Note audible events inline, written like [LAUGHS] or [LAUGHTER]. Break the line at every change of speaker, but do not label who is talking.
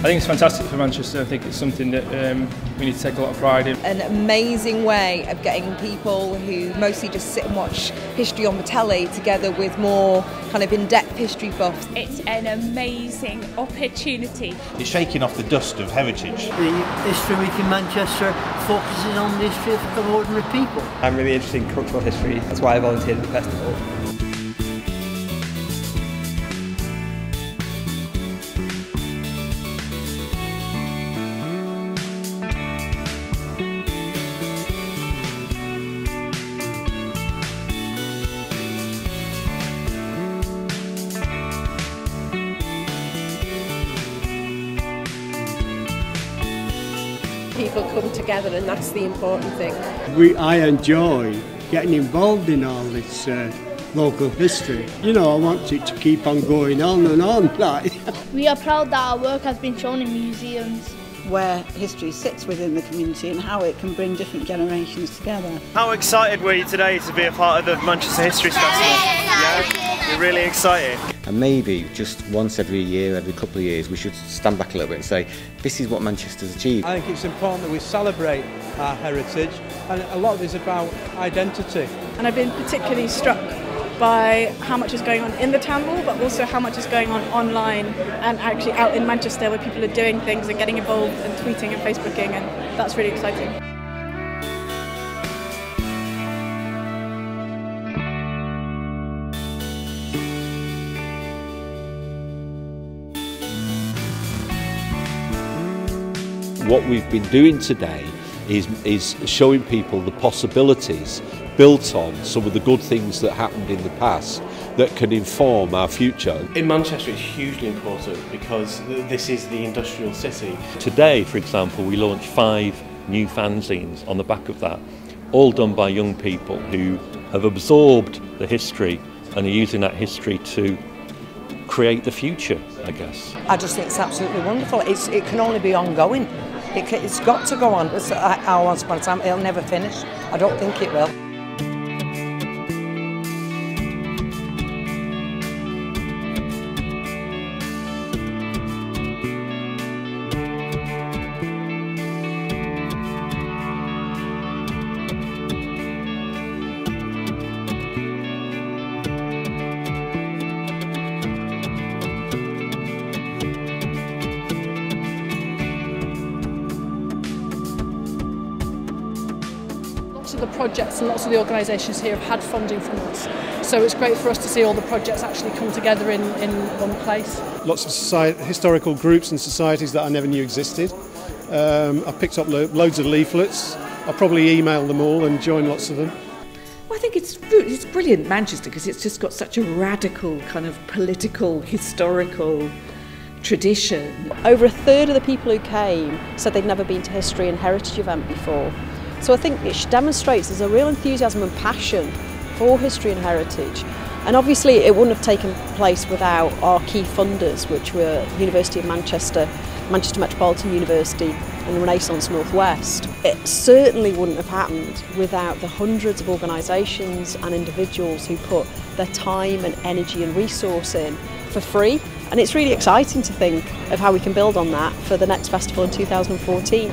I think it's fantastic for Manchester. I think it's something that um, we need to take a lot of pride in.
An amazing way of getting people who mostly just sit and watch history on the telly together with more kind of in-depth history buffs.
It's an amazing opportunity.
It's shaking off the dust of heritage.
The History Week in Manchester focuses on the history of ordinary people.
I'm really interested in cultural history. That's why I volunteered at the festival.
People come together and that's the important thing.
We, I enjoy getting involved in all this uh, local history. You know, I want it to keep on going on and on. [LAUGHS] Like.
we are proud that our work has been shown in museums.
Where history sits within the community and how it can bring different generations together.
How excited were you today to be a part of the Manchester History Festival? Yeah, you're really excited.
And maybe just once every year, every couple of years, we should stand back a little bit and say, this is what Manchester's achieved.
I think it's important that we celebrate our heritage, and a lot of it is about identity.
And I've been particularly struck by how much is going on in the town hall, but also how much is going on online and actually out in Manchester where people are doing things and getting involved and tweeting and Facebooking, and that's really exciting.
What we've been doing today is, is showing people the possibilities built on some of the good things that happened in the past that can inform our future.
In Manchester it's hugely important because this is the industrial city.
Today, for example, we launched five new fanzines on the back of that, all done by young people who have absorbed the history and are using that history to create the future, I guess.
I just think it's absolutely wonderful. It's, it can only be ongoing. It, has got to go on. It's, uh, I, I once upon a time, it'll never finish. I don't think it will.
Lots of the projects and lots of the organisations here have had funding from us. So it's great for us to see all the projects actually come together in, in one place.
Lots of society, historical groups and societies that I never knew existed. Um, I picked up lo loads of leaflets. I'll probably email them all and join lots of them.
Well, I think it's it's brilliant Manchester because it's just got such a radical kind of political historical tradition.
Over a third of the people who came said they'd never been to a history and heritage event before. So I think it demonstrates there's a real enthusiasm and passion for history and heritage. And obviously it wouldn't have taken place without our key funders, which were University of Manchester, Manchester Metropolitan University and Renaissance Northwest. It certainly wouldn't have happened without the hundreds of organisations and individuals who put their time and energy and resource in for free. And it's really exciting to think of how we can build on that for the next festival in 2014.